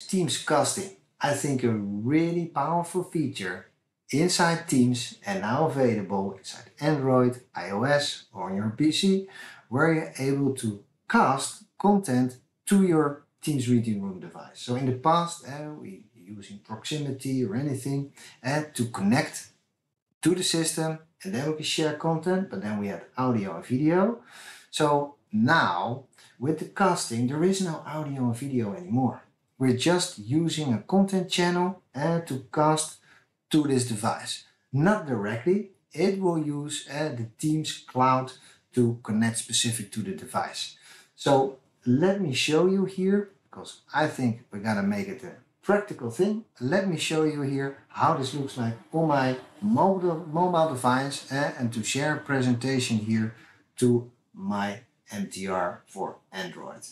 Teams casting. I think a really powerful feature inside Teams and now available inside Android, iOS or on your PC where you're able to cast content to your Teams meeting room device. So in the past uh, we using proximity or anything and uh, to connect to the system and then we can share content but then we had audio and video. So now with the casting there is no audio and video anymore. We're just using a content channel and to cast to this device. Not directly, it will use uh, the Teams cloud to connect specific to the device. So let me show you here, because I think we're gonna make it a practical thing. Let me show you here how this looks like on my mobile, mobile device uh, and to share a presentation here to my MTR for Android.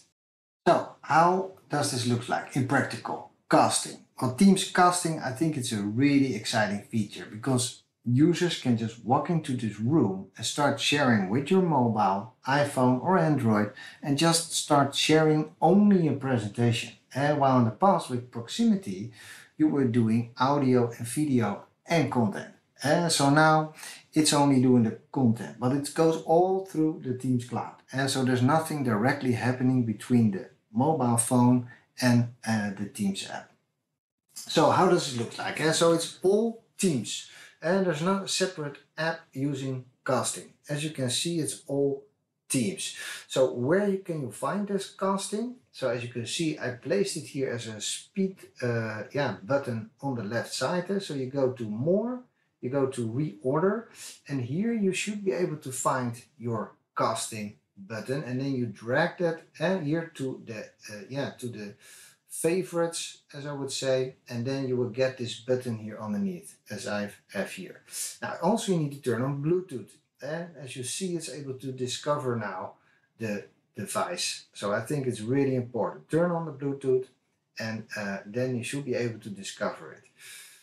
So how does this look like in practical? Casting. On Teams casting, I think it's a really exciting feature because users can just walk into this room and start sharing with your mobile, iPhone or Android and just start sharing only a presentation. And while in the past with proximity, you were doing audio and video and content. And so now it's only doing the content, but it goes all through the Teams cloud. And so there's nothing directly happening between the mobile phone and uh, the Teams app. So how does it look like? And so it's all Teams and there's not a separate app using casting. As you can see, it's all Teams. So where can you find this casting? So as you can see, I placed it here as a speed uh, yeah, button on the left side. So you go to more, you go to reorder, and here you should be able to find your casting button and then you drag that uh, here to the uh, yeah to the favorites as I would say and then you will get this button here underneath as I have here. Now also you need to turn on Bluetooth and as you see it's able to discover now the device so I think it's really important turn on the Bluetooth and uh, then you should be able to discover it.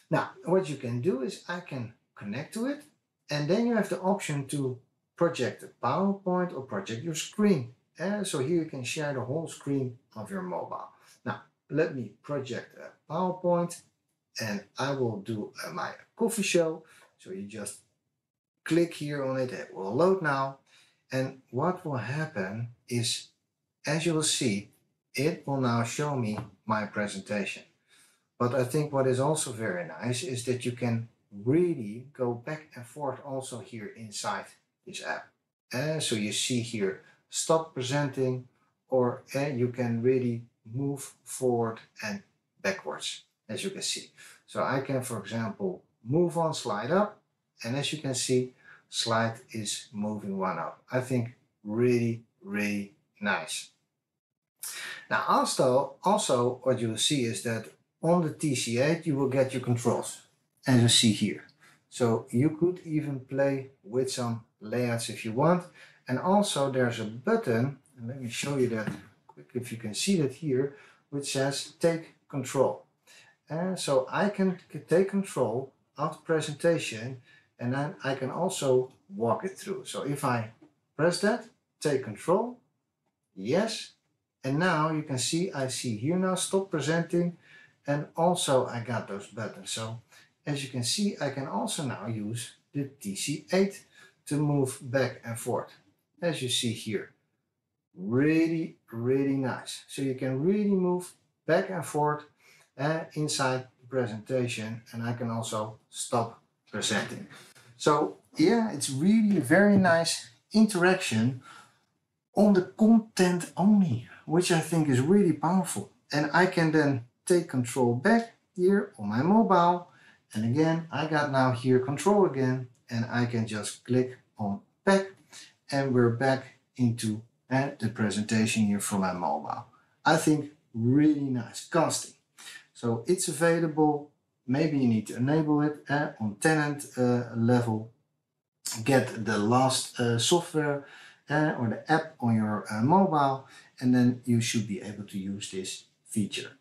Now what you can do is I can connect to it and then you have the option to project a PowerPoint or project your screen. And so here you can share the whole screen of your mobile. Now, let me project a PowerPoint and I will do uh, my coffee show. So you just click here on it, it will load now. And what will happen is, as you will see, it will now show me my presentation. But I think what is also very nice is that you can really go back and forth also here inside this app. Uh, so you see here, stop presenting, or uh, you can really move forward and backwards, as you can see. So I can, for example, move on, slide up, and as you can see, slide is moving one up. I think really, really nice. Now also, also what you will see is that on the TC8 you will get your controls, as you see here. So you could even play with some layouts if you want. And also there's a button, and let me show you that quick if you can see that here, which says take control. And so I can take control of the presentation and then I can also walk it through. So if I press that, take control, yes, and now you can see, I see here now stop presenting and also I got those buttons. So as you can see, I can also now use the TC8 to move back and forth. As you see here, really, really nice. So you can really move back and forth uh, inside the presentation and I can also stop presenting. So yeah, it's really a very nice interaction on the content only, which I think is really powerful. And I can then take control back here on my mobile. And again, I got now here control again and I can just click on back and we're back into uh, the presentation here from my mobile. I think really nice casting. So it's available. Maybe you need to enable it uh, on tenant uh, level. Get the last software or the app on your mobile and then you should be able to use this feature.